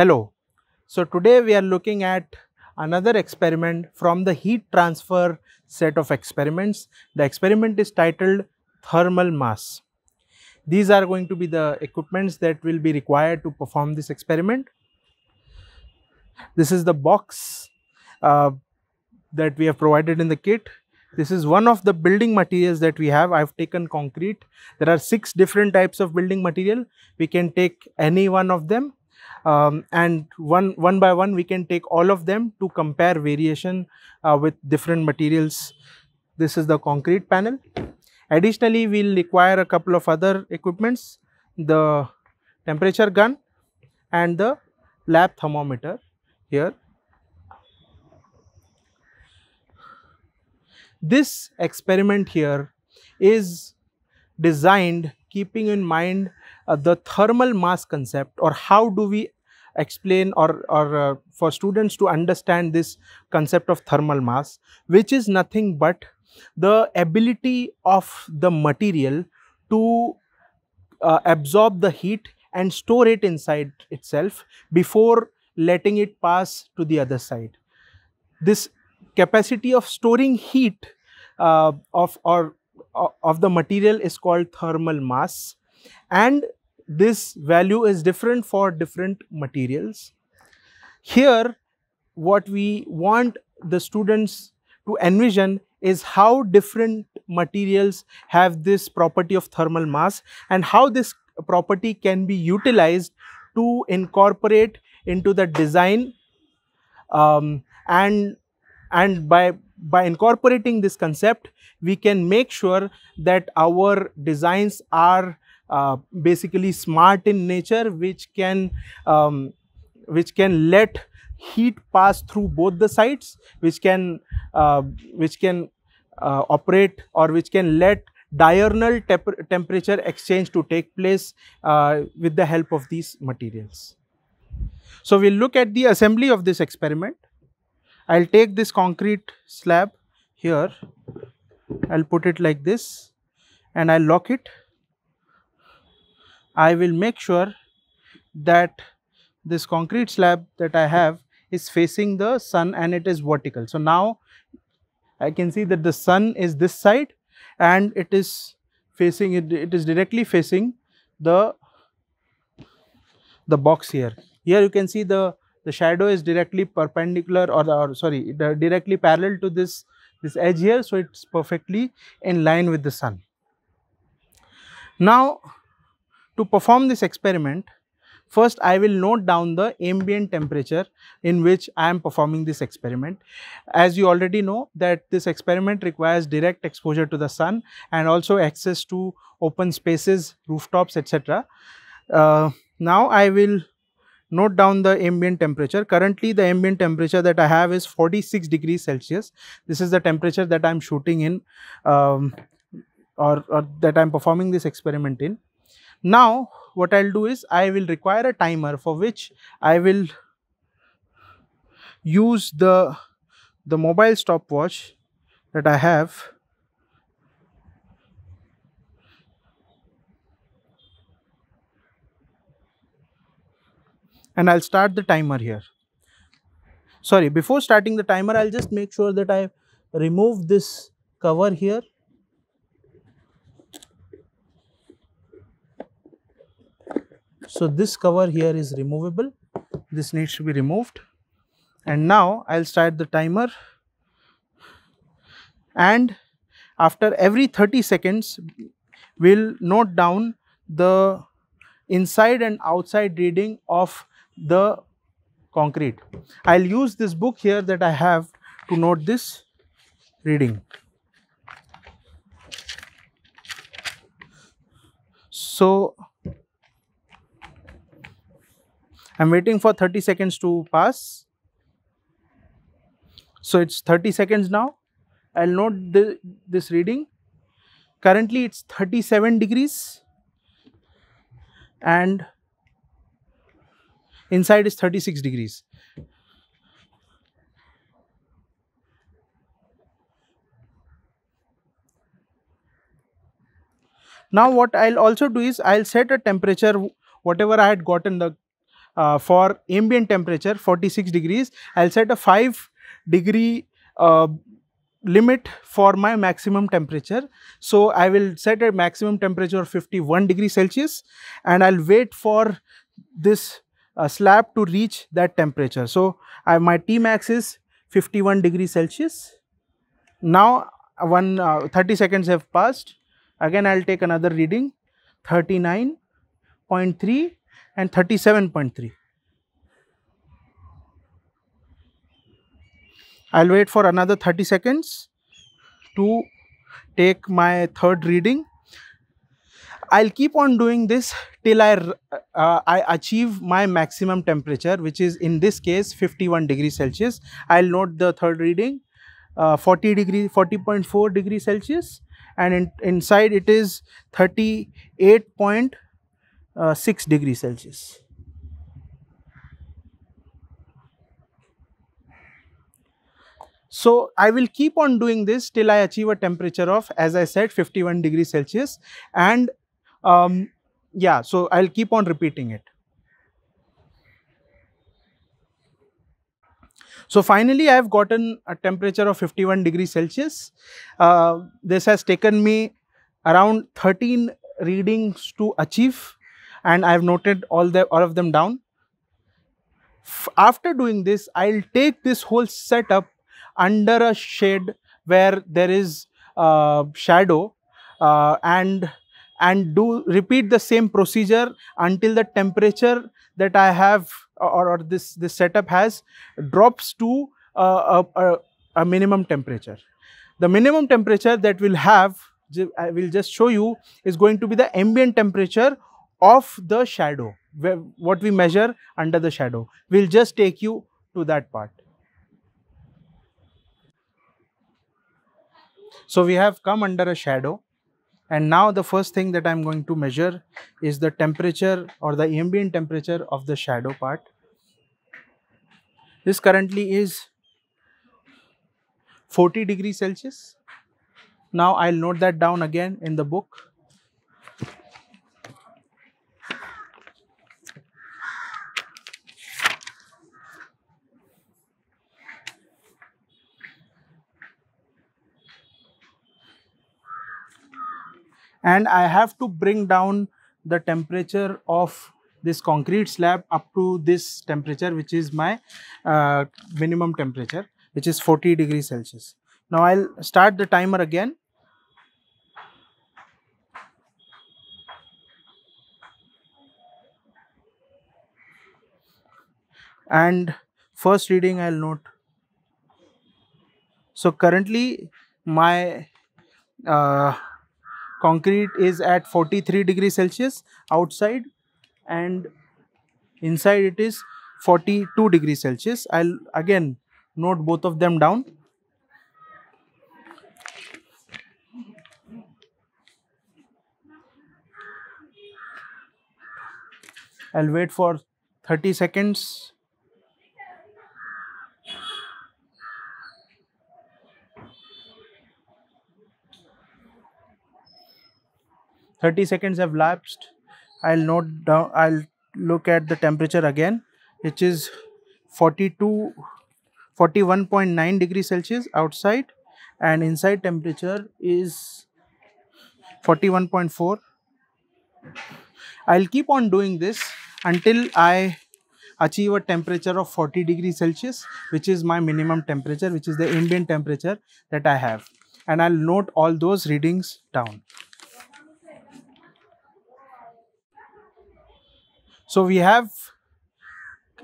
Hello. So today we are looking at another experiment from the heat transfer set of experiments. The experiment is titled thermal mass. These are going to be the equipments that will be required to perform this experiment. This is the box uh, that we have provided in the kit. This is one of the building materials that we have. I have taken concrete. There are six different types of building material. We can take any one of them um, and one, one by one we can take all of them to compare variation uh, with different materials. This is the concrete panel. Additionally, we will require a couple of other equipments, the temperature gun and the lab thermometer here. This experiment here is designed keeping in mind uh, the thermal mass concept or how do we explain or, or uh, for students to understand this concept of thermal mass which is nothing but the ability of the material to uh, absorb the heat and store it inside itself before letting it pass to the other side. This capacity of storing heat uh, of or uh, of the material is called thermal mass and this value is different for different materials. Here what we want the students to envision is how different materials have this property of thermal mass and how this property can be utilized to incorporate into the design um, and and by by incorporating this concept we can make sure that our designs are basically smart in nature which can um, which can let heat pass through both the sides which can uh, which can uh, operate or which can let diurnal temp temperature exchange to take place uh, with the help of these materials. So, we will look at the assembly of this experiment. I will take this concrete slab here, I will put it like this and I will lock it. I will make sure that this concrete slab that I have is facing the sun and it is vertical. So, now I can see that the sun is this side and it is facing it, it is directly facing the the box here. Here you can see the the shadow is directly perpendicular or, or sorry directly parallel to this this edge here so it's perfectly in line with the sun. Now to perform this experiment First, I will note down the ambient temperature in which I am performing this experiment. As you already know that this experiment requires direct exposure to the sun and also access to open spaces, rooftops, etc. Uh, now, I will note down the ambient temperature. Currently, the ambient temperature that I have is 46 degrees Celsius. This is the temperature that I am shooting in um, or, or that I am performing this experiment in. Now, what I will do is I will require a timer for which I will use the, the mobile stopwatch that I have and I'll start the timer here. Sorry, before starting the timer, I'll just make sure that I remove this cover here So this cover here is removable. This needs to be removed. And now I'll start the timer. And after every 30 seconds, we'll note down the inside and outside reading of the concrete. I'll use this book here that I have to note this reading. So, I'm waiting for 30 seconds to pass. So it's 30 seconds now. I'll note the, this reading. Currently it's 37 degrees and inside is 36 degrees. Now what I'll also do is I'll set a temperature whatever I had gotten the uh, for ambient temperature 46 degrees i'll set a 5 degree uh, limit for my maximum temperature. So, I will set a maximum temperature of 51 degree Celsius and I'll wait for this uh, slab to reach that temperature. So, I, my max is 51 degree Celsius. Now, one uh, 30 seconds have passed. Again, I'll take another reading 39.3 and 37.3. I'll wait for another 30 seconds to take my third reading. I'll keep on doing this till I, uh, I achieve my maximum temperature which is in this case 51 degrees Celsius. I'll note the third reading uh, 40 degree 40.4 degrees Celsius and in, inside it is 38.6 uh, degrees Celsius. So, I will keep on doing this till I achieve a temperature of as I said 51 degrees Celsius and um, yeah, so I will keep on repeating it. So, finally, I have gotten a temperature of 51 degrees Celsius. Uh, this has taken me around 13 readings to achieve and I have noted all, the, all of them down. F after doing this, I will take this whole setup under a shade where there is uh, shadow uh, and and do repeat the same procedure until the temperature that I have or, or this this setup has drops to uh, a, a, a minimum temperature. The minimum temperature that we'll have I will just show you is going to be the ambient temperature of the shadow what we measure under the shadow. We'll just take you to that part. So we have come under a shadow and now the first thing that I'm going to measure is the temperature or the ambient temperature of the shadow part. This currently is 40 degrees Celsius. Now I'll note that down again in the book. And I have to bring down the temperature of this concrete slab up to this temperature which is my uh, minimum temperature which is 40 degrees Celsius. Now I'll start the timer again. And first reading I'll note. So currently my uh, concrete is at 43 degrees Celsius outside and inside it is 42 degrees Celsius. I'll again note both of them down. I'll wait for 30 seconds 30 seconds have lapsed. I'll note down i'll look at the temperature again which is 42 41.9 degrees celsius outside and inside temperature is 41.4 i'll keep on doing this until i achieve a temperature of 40 degrees celsius which is my minimum temperature which is the ambient temperature that i have. And i'll note all those readings down So we have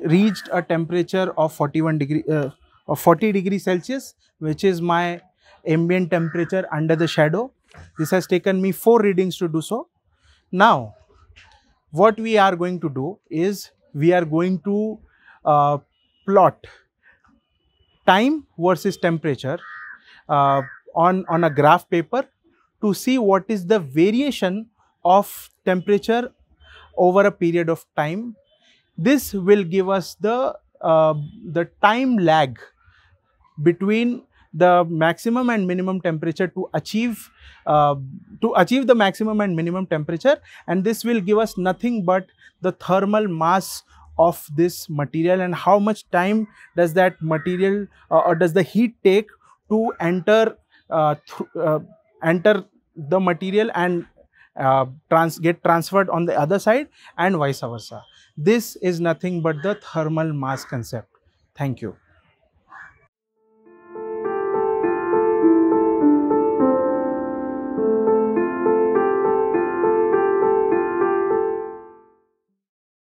reached a temperature of 41 degree uh, of 40 degrees Celsius, which is my ambient temperature under the shadow. This has taken me four readings to do so. Now, what we are going to do is we are going to uh, plot time versus temperature uh, on, on a graph paper to see what is the variation of temperature over a period of time. This will give us the, uh, the time lag between the maximum and minimum temperature to achieve uh, to achieve the maximum and minimum temperature and this will give us nothing but the thermal mass of this material and how much time does that material uh, or does the heat take to enter uh, uh, enter the material and uh, trans get transferred on the other side and vice versa. This is nothing but the thermal mass concept. Thank you.